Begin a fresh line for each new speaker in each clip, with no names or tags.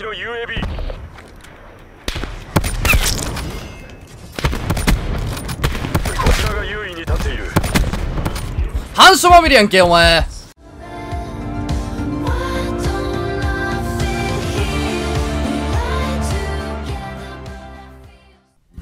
の UAB こちらが優位に立っている。
反射まみれやんけお前。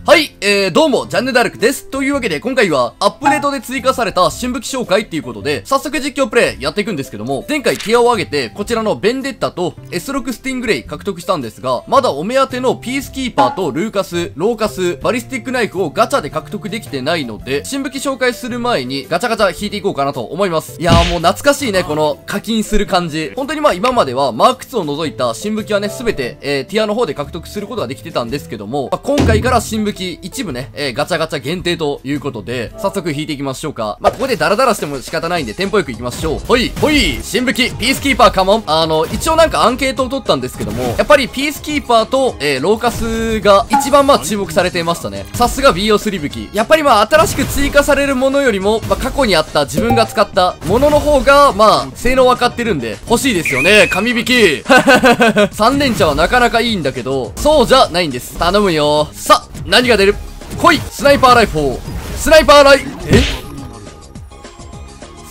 はい、えー、どうも、ジャンヌダルクです。というわけで、今回は、アップデートで追加された新武器紹介っていうことで、早速実況プレイやっていくんですけども、前回ティアを上げて、こちらのベンデッタと S6 スティングレイ獲得したんですが、まだお目当てのピースキーパーとルーカス、ローカス、バリスティックナイフをガチャで獲得できてないので、新武器紹介する前に、ガチャガチャ引いていこうかなと思います。いやーもう懐かしいね、この課金する感じ。本当にまあ今までは、マーク2を除いた新武器はね、すべて、えー、ティアの方で獲得することができてたんですけども、まあ今回から新武器一部ね、えー、ガチャガチャ限定ということで、早速引いていきましょうか。まあ、ここでダラダラしても仕方ないんで、テンポよくいきましょう。ほい、ほい、新武器、ピースキーパーカモン。あの、一応なんかアンケートを取ったんですけども、やっぱりピースキーパーと、えー、ローカスが一番まあ注目されていましたね。さすが BO3 武器。やっぱりまあ、新しく追加されるものよりも、まあ、過去にあった自分が使ったものの方が、まあ、性能分かってるんで、欲しいですよね、紙引き。3連チャはなかなかいいんだけど、そうじゃないんです。頼むよ。さ、何が出る？来いスナイパーライフルスナイパーライえ？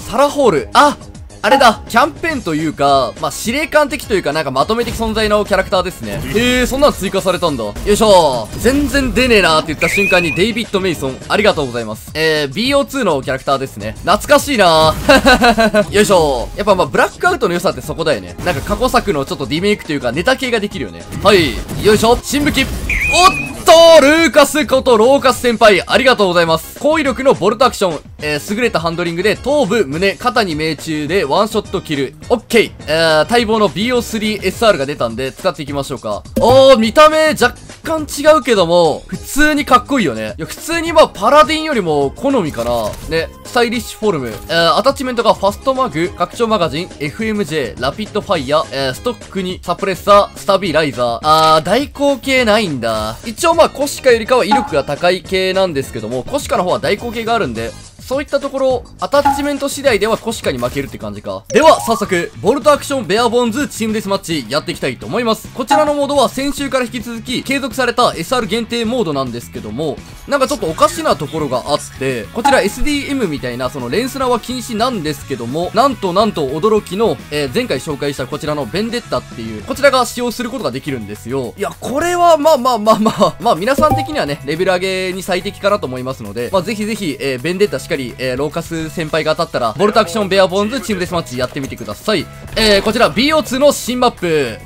サラホールああれだキャンペーンというか、まあ、司令官的というかなんかまとめ的存在のキャラクターですね。へえー、そんなの追加されたんだ。よいしょ全然出ねえなーって言った瞬間にデイビッド・メイソン、ありがとうございます。えー、BO2 のキャラクターですね。懐かしいなー よいしょやっぱまあ、ブラックアウトの良さってそこだよね。なんか過去作のちょっとリメイクというかネタ系ができるよね。はい。よいしょ新武器おっとルーカスことローカス先輩、ありがとうございます。高威力のボルトアクション、えー、優れたハンドリングで頭部、胸、肩に命中でワンショットキル。オッケー。えー、待望の BO3SR が出たんで使っていきましょうか。おー、見た目若干干違うけども、普通にかっこいいよね。いや、普通にまあパラディンよりも好みかな。ね、スタイリッシュフォルム。えー、アタッチメントがファストマグ、拡張マガジン、FMJ、ラピッドファイヤー、えー、ストックにサプレッサー、スタビライザー。あー、代行系ないんだ。一応まあコシカよりかは威力が高い系なんですけども、コシカの方は代行系があるんで、そういったところ、アタッチメント次第ではコシカに負けるって感じか。では、早速、ボルトアクションベアボンズチームデスマッチやっていきたいと思います。こちらのモードは先週から引き続き、継続された SR 限定モードなんですけども、なんかちょっとおかしなところがあって、こちら SDM みたいな、そのレンスナは禁止なんですけども、なんとなんと驚きの、えー前回紹介したこちらのベンデッタっていう、こちらが使用することができるんですよ。いや、これはまあまあまあまあ、まあ皆さん的にはね、レベル上げに最適かなと思いますので、まあぜひぜひ、えーベンデッタしっかり、えーローカス先輩が当たったら、ボルトアクションベアボンズチームデスマッチやってみてください。えー、こちら BO2 の新マップ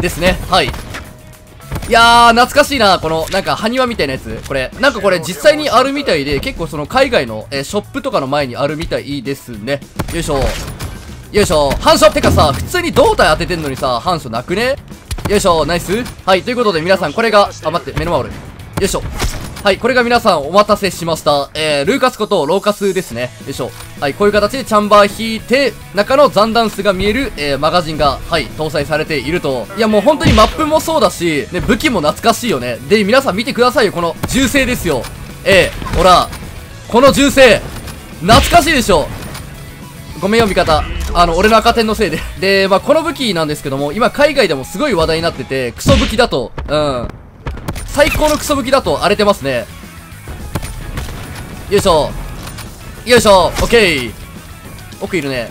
ですね。はい。いやー、懐かしいな、この、なんか、埴輪みたいなやつ。これ、なんかこれ実際にあるみたいで、結構その海外の、えーショップとかの前にあるみたいですね。よいしょ。よいしょ。反射てかさ、普通に胴体当ててんのにさ、反射なくね？よいしょ、ナイスはい、ということで皆さん、これが、あ、待って、目の前俺。よいしょ。はい、これが皆さんお待たせしました。えー、ルーカスことローカスですね。よいしょ。はい、こういう形でチャンバー引いて、中の残弾数が見える、えー、マガジンが、はい、搭載されていると。いや、もう本当にマップもそうだし、ね、武器も懐かしいよね。で、皆さん見てくださいよ、この銃声ですよ。えー、ほら、この銃声、懐かしいでしょ。ごめんよ、味方。あの、俺の赤点のせいで。で、まあ、この武器なんですけども、今海外でもすごい話題になってて、クソ武器だと、うん。最高のクソ武器だと荒れてますね。よいしょ。よいしょ。オッケー。奥いるね。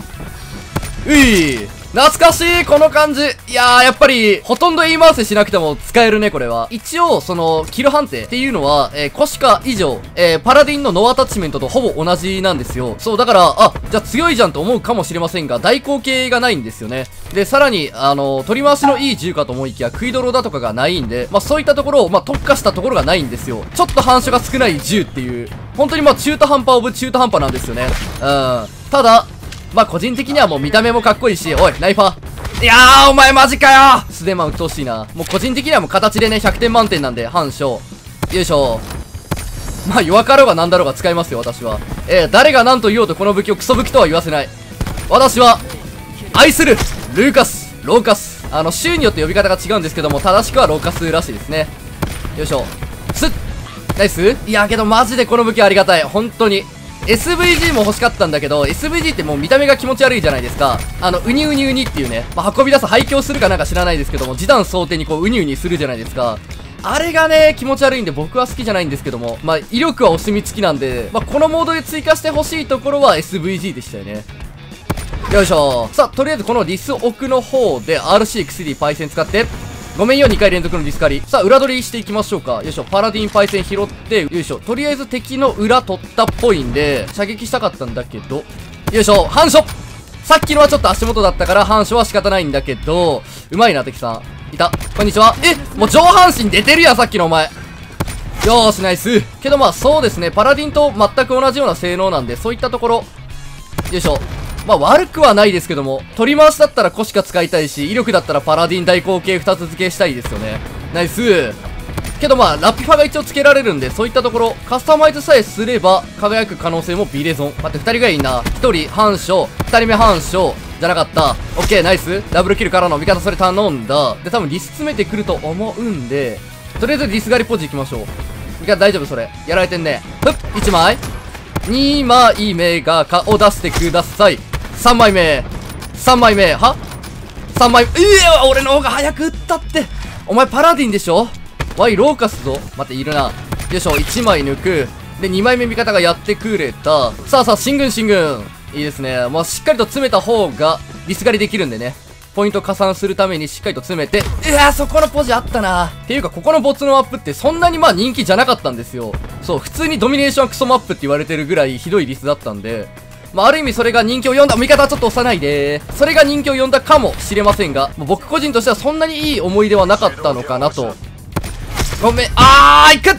うい懐かしいこの感じいやー、やっぱり、ほとんど言い回せしなくても使えるね、これは。一応、その、キル判定っていうのは、えー、コシカ以上、えー、パラディンのノアタッチメントとほぼ同じなんですよ。そう、だから、あ、じゃあ強いじゃんと思うかもしれませんが、代行系がないんですよね。で、さらに、あの、取り回しのいい銃かと思いきや、食い泥だとかがないんで、まあそういったところを、まあ特化したところがないんですよ。ちょっと反射が少ない銃っていう、本当にまあ中途半端オブ中途半端なんですよね。うん。ただ、まあ個人的にはもう見た目もかっこいいし、おい、ナイファー。いやー、お前マジかよスデマン鬱陶しいな。もう個人的にはもう形でね、100点満点なんで、反証。よいしょ。まあ弱かろうがなんだろうが使いますよ、私は。えー、誰が何と言おうとこの武器をクソ武器とは言わせない。私は、愛する、ルーカス、ローカス。あの、州によって呼び方が違うんですけども、正しくはローカスらしいですね。よいしょ。すっナイスいやけどマジでこの武器ありがたい。本当に。SVG も欲しかったんだけど、SVG ってもう見た目が気持ち悪いじゃないですか。あの、ウニウニウニっていうね、まあ、運び出す廃墟するかなんか知らないですけども、示談想定にこう、ウニウニするじゃないですか。あれがね、気持ち悪いんで僕は好きじゃないんですけども、まあ、威力はお墨付きなんで、まあ、このモードで追加してほしいところは SVG でしたよね。よいしょさあ、とりあえずこのディス奥の方で RCXD パイセン使って、ごめんよ、2回連続のディスカリ。さあ、裏取りしていきましょうか。よいしょ、パラディンパイセン拾って、よいしょ、とりあえず敵の裏取ったっぽいんで、射撃したかったんだけど、よいしょ、反射さっきのはちょっと足元だったから反射は仕方ないんだけど、うまいな、敵さん。いた。こんにちは。えもう上半身出てるやん、さっきのお前。よーし、ナイス。けどまあそうですね、パラディンと全く同じような性能なんで、そういったところ、よいしょ。まあ悪くはないですけども、取り回しだったらコシカ使いたいし、威力だったらパラディン代行系2つ付けしたいですよね。ナイスけどまあ、ラピファが一応付けられるんで、そういったところ、カスタマイズさえすれば、輝く可能性もビレゾン。待って、二人がいいな。一人、反射。二人目反射。じゃなかった。オッケー、ナイス。ダブルキルからの味方それ頼んだ。で、多分リス詰めてくると思うんで、とりあえずディスガリポジ行きましょう。味方大丈夫それ。やられてんね。ふっ、1枚。2枚目が顔出してください。3枚目。3枚目。は ?3 枚目。いや、俺の方が早く撃ったって。お前パラディンでしょ？ワイローカスぞ。待って、いるな。よいしょ、1枚抜く。で、2枚目味方がやってくれた。さあさあ、進軍進軍。いいですね。まあ、しっかりと詰めた方が、リス狩りできるんでね。ポイント加算するためにしっかりと詰めて、うわそこのポジあったなっていうか、ここのボツのマップってそんなにまあ人気じゃなかったんですよ。そう、普通にドミネーションクソマップって言われてるぐらいひどいリスだったんで、まあ、ある意味それが人気を呼んだ、味方はちょっと押さないでそれが人気を呼んだかもしれませんが、ま、僕個人としてはそんなにいい思い出はなかったのかなと。ごめん、あー、いくっ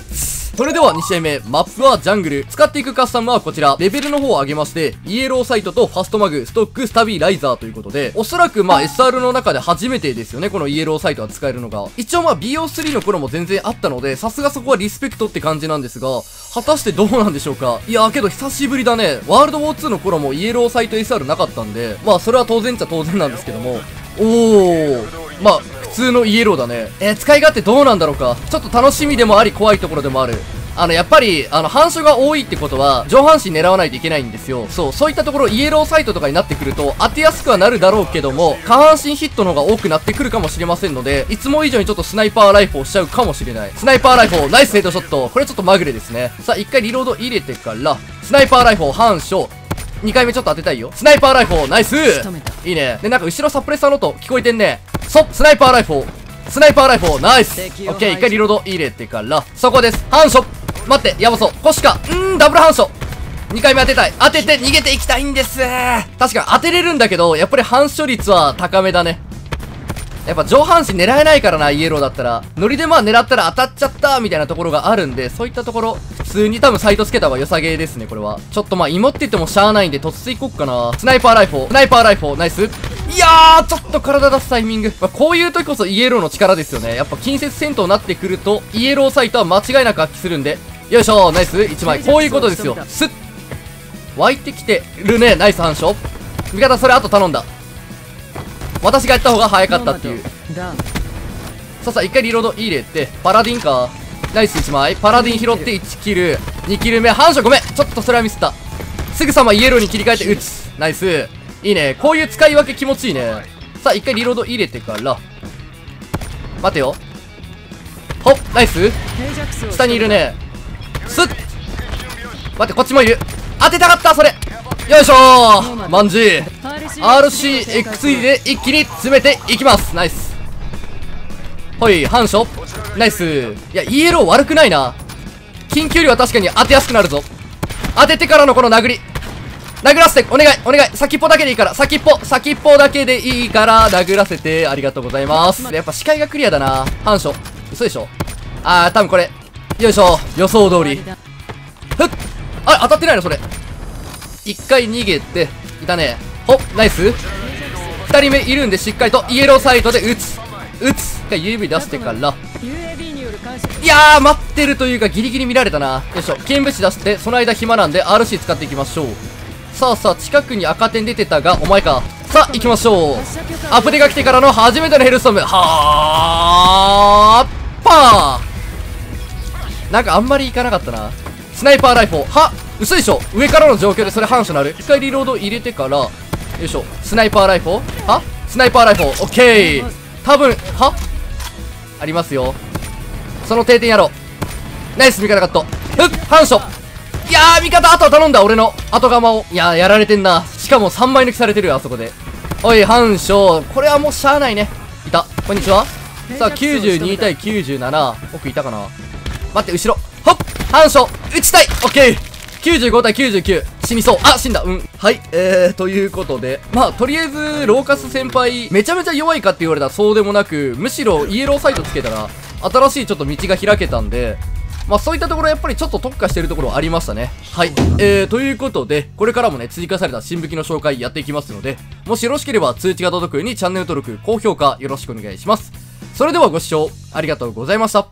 それでは2試合目、マップはジャングル。使っていくカスタムはこちら。レベルの方を上げまして、イエローサイトとファストマグ、ストック、スタビライザーということで、おそらくまあ SR の中で初めてですよね、このイエローサイトは使えるのが。一応まあ BO3 の頃も全然あったので、さすがそこはリスペクトって感じなんですが、果たしてどうなんでしょうかいやーけど久しぶりだね。ワールドウォー2の頃もイエローサイト SR なかったんで、まあそれは当然っちゃ当然なんですけども、おー、まあ普通のイエローだね。えー、使い勝手どうなんだろうか。ちょっと楽しみでもあり怖いところでもある。あの、やっぱり、あの、反射が多いってことは、上半身狙わないといけないんですよ。そう、そういったところ、イエローサイトとかになってくると、当てやすくはなるだろうけども、下半身ヒットの方が多くなってくるかもしれませんので、いつも以上にちょっとスナイパーライフをしちゃうかもしれない。スナイパーライフル、ナイスヘッドショット。これちょっとまぐれですね。さあ、一回リロード入れてから、スナイパーライフル、反射。2回目ちょっと当てたいよ。スナイパーライフル、ナイスいいね。で、なんか後ろサプレッサーの音聞こえてんね。そ、スナイパーライフル。スナイパーライフル、ナイスオッケー、一回リロード入れてから、そこです。反射待って、やばそう。コシカ。んーん、ダブル反射。2回目当てたい。当てて逃げていきたいんです確か当てれるんだけど、やっぱり反射率は高めだね。やっぱ上半身狙えないからな、イエローだったら。ノリでまあ狙ったら当たっちゃったみたいなところがあるんで、そういったところ、普通に多分サイトつけた方が良さげですね、これは。ちょっとまあ、芋って言ってもしゃあないんで、突出いこっかな。スナイパーライフォー、スナイパーライフォー、ナイス。いやー、ちょっと体出すタイミング。まあ、こういう時こそイエローの力ですよね。やっぱ近接戦闘になってくると、イエローサイトは間違いなく発揮するんで。よいしょナイス !1 枚。こういうことですよ。スッ湧いてきてるね。ナイス反射。味方それ後頼んだ。私がやった方が早かったっていう。さあさあ、一回リロード入れて、パラディンか。ナイス1枚。パラディン拾って1キル。2キル目。反射ごめんちょっとそれはミスった。すぐさまイエローに切り替えて撃つ。ナイス。いいね。こういう使い分け気持ちいいね。さあ、一回リロード入れてから。待てよ。ほっ、ナイス下にいるね。すっ待って、こっちもいる。当てたかったそれよいしょーマンジ RCXE で一気に詰めていきますナイスほい、反射ナイスいや、イエロー悪くないな。緊急量は確かに当てやすくなるぞ。当ててからのこの殴り。殴らせて、お願い、お願い。先っぽだけでいいから、先っぽ、先っぽだけでいいから、殴らせて、ありがとうございます。やっぱ視界がクリアだな。反射。嘘でしょ？あー、多分これ。よいしょ。予想通り。ふっあれ、当たってないのそれ。一回逃げて、いたね。ほナイス二人目いるんでしっかりとイエローサイトで撃つ。撃つ。一回指出してから。いやー、待ってるというかギリギリ見られたな。よいしょ。剣物出して、その間暇なんで RC 使っていきましょう。さあさあ、近くに赤点出てたが、お前か。さあ、行きましょう。アプデが来てからの初めてのヘルストーム。はーっパーなんかあんまりいかなかったな。スナイパーライフル。は嘘でしょ上からの状況でそれ反射なる一回リロード入れてから、よいしょ。スナイパーライフル？は？スナイパーライフルオッケー多分、は？ありますよ。その定点やろう。ナイス味方カット。ふっ反射いやー味方後頼んだ俺の後釜を。いやーやられてんな。しかも3枚抜きされてるよ、あそこで。おい、反射。これはもうしゃあないね。いた。こんにちは。さあ、92対97。奥いたかな待って、後ろ。ほっ反射撃ちたいオッケー95対99。死にそう。あ、死んだ。うん。はい。えー、ということで。まあ、とりあえず、ローカス先輩、めちゃめちゃ弱いかって言われたらそうでもなく、むしろイエローサイトつけたら、新しいちょっと道が開けたんで、まあそういったところやっぱりちょっと特化してるところありましたね。はい。えー、ということで、これからもね、追加された新武器の紹介やっていきますので、もしよろしければ通知が届くようにチャンネル登録、高評価よろしくお願いします。それではご視聴ありがとうございました。